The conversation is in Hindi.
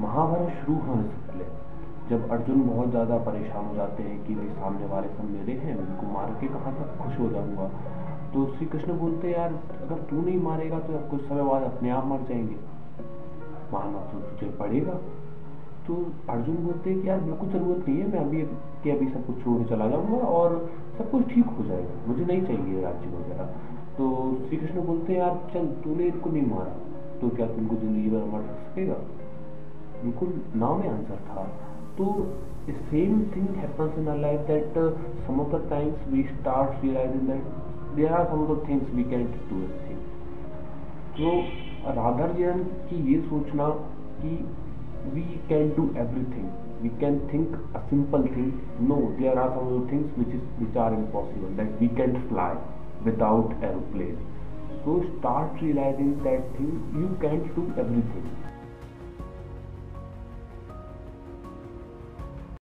महाभारत शुरू होने से पहले, जब अर्जुन बहुत ज़्यादा परेशान हो जाते हैं कि भाई सामने वाले सब मेरे हैं उनको मार के कहाँ तक खुश हो जाऊँगा? तो श्री कृष्ण बोलते, यार, अगर तू नहीं मारेगा तो कुछ समय बाद अपने आप मर जाएँगे। मारना तो तुझे पड़ेगा। तो अर्जुन बोलते हैं कि, यार बिल्कुल ज़रूरत नहीं है, मैं अभी के अभी सब कुछ छोड़ चला जाऊँगा और सब कुछ ठीक हो जाएगा। मुझे नहीं चाहिए राज्य वगैरह। तो श्री कृष्ण बोलते हैं, यार, चल, तूने इनको नहीं मारा। तो क्या तुमको ज़िंदगी भर मर सकेगा बिल्कुल ना में आंसर था। तो same thing happens in our life that some of the times we start realizing that there are some of the things we can do as thing तो राधा जैन की ये सोचना कि we can do everything we can think a simple thing no there are some things which is which are impossible that we can fly without aeroplane so start realize in that thing you can do everything